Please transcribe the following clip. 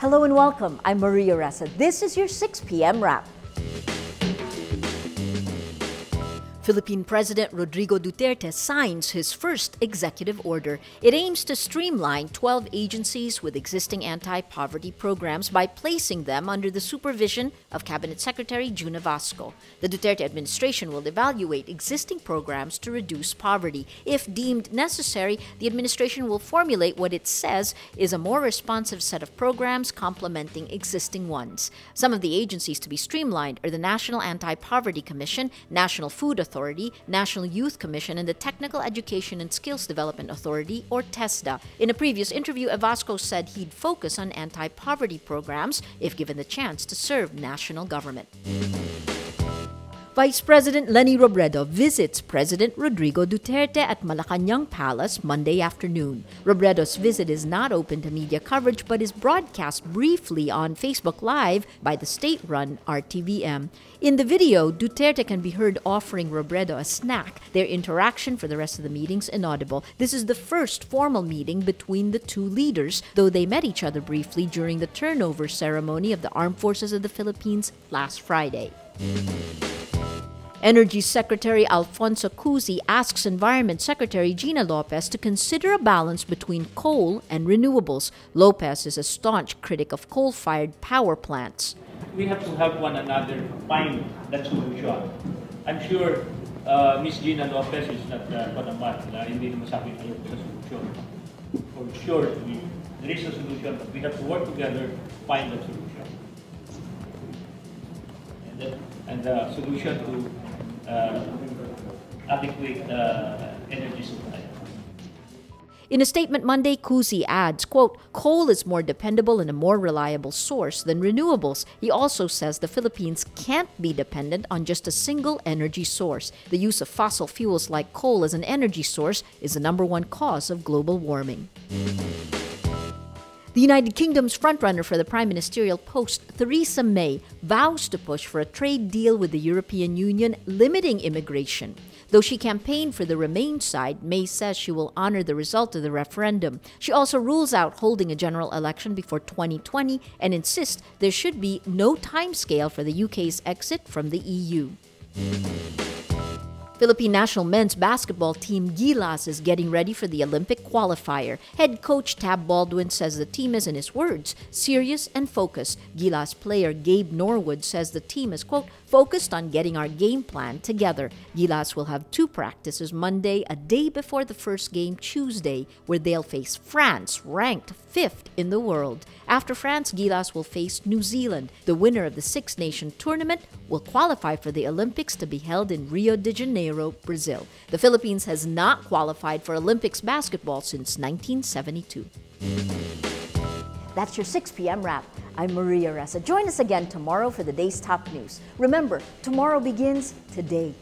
Hello and welcome. I'm Maria Ressa. This is your 6 p.m. wrap. Philippine President Rodrigo Duterte signs his first executive order. It aims to streamline 12 agencies with existing anti poverty programs by placing them under the supervision of Cabinet Secretary Jun Evasco. The Duterte administration will evaluate existing programs to reduce poverty. If deemed necessary, the administration will formulate what it says is a more responsive set of programs complementing existing ones. Some of the agencies to be streamlined are the National Anti Poverty Commission, National Food Authority, Authority, National Youth Commission, and the Technical Education and Skills Development Authority, or TESDA. In a previous interview, Evasco said he'd focus on anti poverty programs if given the chance to serve national government. Vice President Leni Robredo visits President Rodrigo Duterte at Malacañang Palace Monday afternoon. Robredo's visit is not open to media coverage but is broadcast briefly on Facebook Live by the state run RTVM. In the video, Duterte can be heard offering Robredo a snack. Their interaction for the rest of the meetings inaudible. This is the first formal meeting between the two leaders, though they met each other briefly during the turnover ceremony of the Armed Forces of the Philippines last Friday. Energy Secretary Alfonso Cusi asks Environment Secretary Gina Lopez to consider a balance between coal and renewables. Lopez is a staunch critic of coal fired power plants. We have to help one another find that solution. I'm sure uh, Ms. Gina Lopez is not uh, panamat na hindi masabi kayo sa solution. For sure, we, there is a solution, but we have to work together to find that solution. And, the, and the solution to adequate uh, energy supply. In a statement Monday, Cusi adds, quote, coal is more dependable and a more reliable source than renewables. He also says the Philippines can't be dependent on just a single energy source. The use of fossil fuels like coal as an energy source is the number one cause of global warming. The United Kingdom's frontrunner for the prime ministerial post, Theresa May, vows to push for a trade deal with the European Union limiting immigration. Though she campaigned for the Remain side, May says she will honor the result of the referendum. She also rules out holding a general election before 2020 and insists there should be no timescale for the UK's exit from the EU. Philippine national men's basketball team Gilas is getting ready for the Olympic qualifier. Head coach Tab Baldwin says the team is, in his words, serious and focused. Gilas player Gabe Norwood says the team is, quote, focused on getting our game plan together. Gilas will have two practices Monday, a day before the first game Tuesday, where they'll face France, ranked fifth in the world. After France, Gilas will face New Zealand. The winner of the Six Nation tournament will qualify for the Olympics to be held in Rio de Janeiro, Brazil. The Philippines has not qualified for Olympics basketball since 1972. That's your 6 p.m. wrap. I'm Maria Ressa. Join us again tomorrow for the day's top news. Remember, tomorrow begins today.